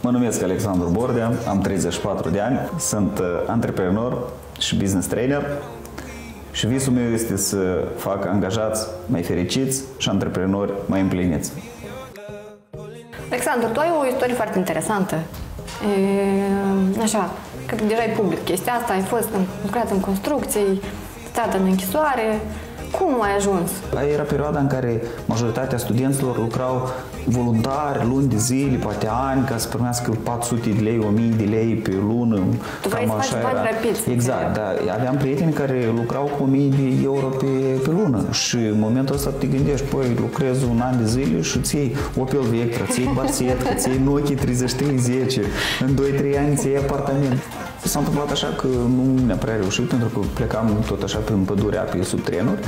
Mă numesc Alexandru Bordea, am 34 de ani, sunt uh, antreprenor și business trainer și visul meu este să fac angajați mai fericiți și antreprenori mai împliniți. Alexandru, tu ai o istorie foarte interesantă. E, așa, că deja e public chestia asta, ai fost în, lucrat în construcții, stat în închisoare. Cum ai ajuns? Aia era perioada în care majoritatea studenților lucrau voluntari, luni de zile, poate ani, ca să primească 400 de lei, 1000 de lei pe lună. Tu vrei să faci bani rapid, să Exact, da. Aveam prieteni care lucrau cu 1000 de euro pe, pe lună și în momentul ăsta te gândești, păi, lucrez un an de zile și îți iei Opel Vectra, îți iei Barset, îți iei Nokia 3310, în 2-3 ani îți iei apartament. S-a întâmplat așa că nu ne-a prea reușit pentru că plecam tot așa prin pădurea pe sub trenuri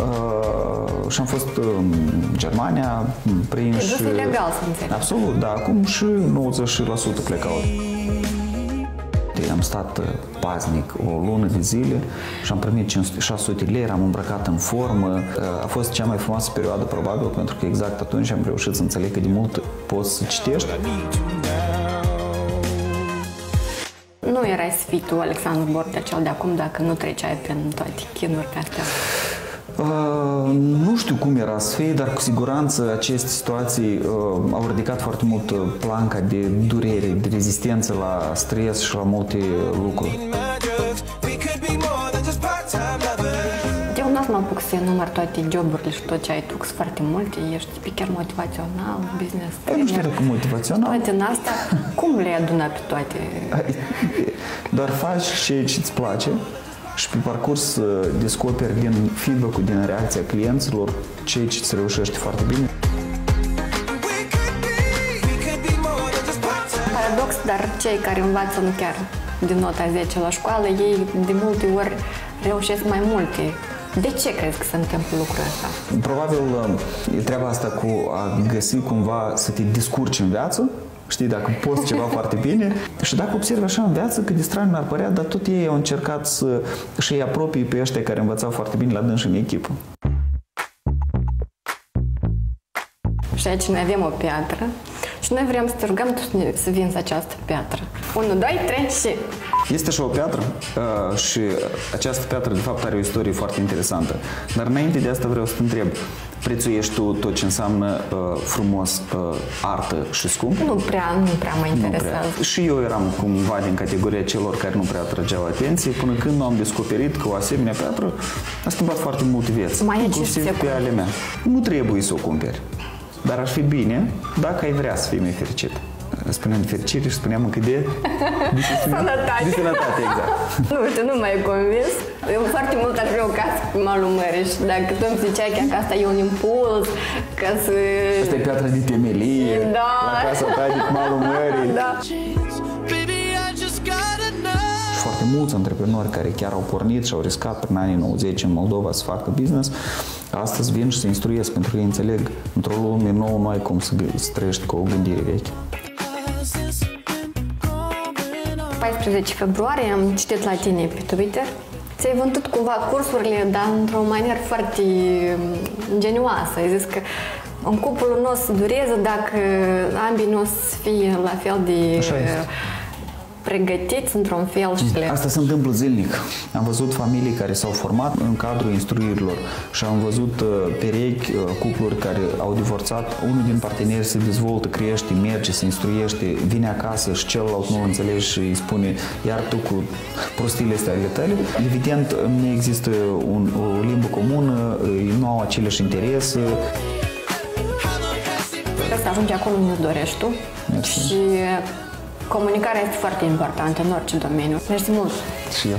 uh, și am fost în Germania prinși... Te ilegal, să înțeleg. Absolut, da. Acum și 90% plecau. Am stat uh, paznic o lună de zile și am primit 500, 600 lei, am îmbrăcat în formă. Uh, a fost cea mai frumoasă perioadă, probabil, pentru că exact atunci am reușit să înțeleg că de mult poți să citești. Nu erai să fii tu, Alexandru Bordea, cel de acum, dacă nu treceai prin toate chinurile astea. Uh, nu știu cum era să fie, dar cu siguranță aceste situații uh, au ridicat foarte mult uh, planca de durere, de rezistență la stres și la multe lucruri. Să număr toate joburile și tot ce ai tu, că sunt foarte multe, ești speaker motivațional, business Păi nu știu trainer. dacă motivațional, Toate în asta, cum le aduna pe toate? doar faci ceea ce îți place și pe parcurs uh, descoperi din feedback-ul, din reacția clienților, ceea ce îți reușește foarte bine. We could be, we could be more than just part-time. Paradox, dar cei care învață nu chiar din nota 10 la școală, ei de multe ori reușesc mai multe. De ce crezi că se întâmplă lucrul ăsta? Probabil uh, e treaba asta cu a găsi cumva să te descurci în viață, știi, dacă poți ceva foarte bine și dacă observi așa în viață că de strani ar părea, dar tot ei au încercat să și îi apropie pe ăștia care învățau foarte bine la dânsi în echipă. Și aici noi avem o piatră și noi vrem să te rugăm tu să ne- să vinzi această piatră. 1, 2, 3 și... Este și o piatră uh, și această piatră de fapt are o istorie foarte interesantă. Dar înainte de asta vreau să te întreb, prețuiești tu tot ce înseamnă uh, frumos, uh, artă și scump? Nu prea, nu prea mă Nu interesează. prea. Și eu eram cumva din categoria celor care nu prea atrageau atenție, până când am descoperit că o asemenea piatră a schimbat foarte multe vieți. Mai e ce inclusiv să se pe ale mea. Nu trebuie să o cumperi. Dar ar fi bine dacă ai vrea să fii mai fericit. Spuneam de fericire și spuneam încă de... de Sănătate. De sănătate, exact. Nu știu, nu mai e convins. Eu foarte mult aș vrea o casă cu malul mării și dacă tu îmi ziceai că asta e un impuls, ca să... Asta e piatra de temelie, Da. la casa ta de malul mării. Da. Baby, I just gotta know. Și foarte mulți antreprenori care chiar au pornit și au riscat prin anii 90 în Moldova să facă business, astăzi vin și se instruiesc pentru că ei înțeleg într-o lume nouă nu ai cum să, gă- să trăiești cu o gândire veche. 14 februarie am citit la tine pe Twitter. Ți-ai vândut cumva cursurile, dar într-o manieră foarte mm, ingenioasă. Ai zis că un cuplu nu o să dureze dacă ambii nu o să fie la fel de Așa este. Pregătiți într-un fel și le... Asta se întâmplă zilnic. Am văzut familii care s-au format în cadrul instruirilor și am văzut uh, perechi, uh, cupluri care au divorțat. Unul din parteneri se dezvoltă, crește, merge, se instruiește, vine acasă și celălalt nu înțelege și îi spune iar tu cu prostiile astea ale tale. Evident, nu există un, o limbă comună, ei nu au aceleași interese. Trebuie să ajungi acolo unde îți dorești tu. Mersi. Și comunicarea este foarte importantă în orice domeniu. Mersi mult! Și eu.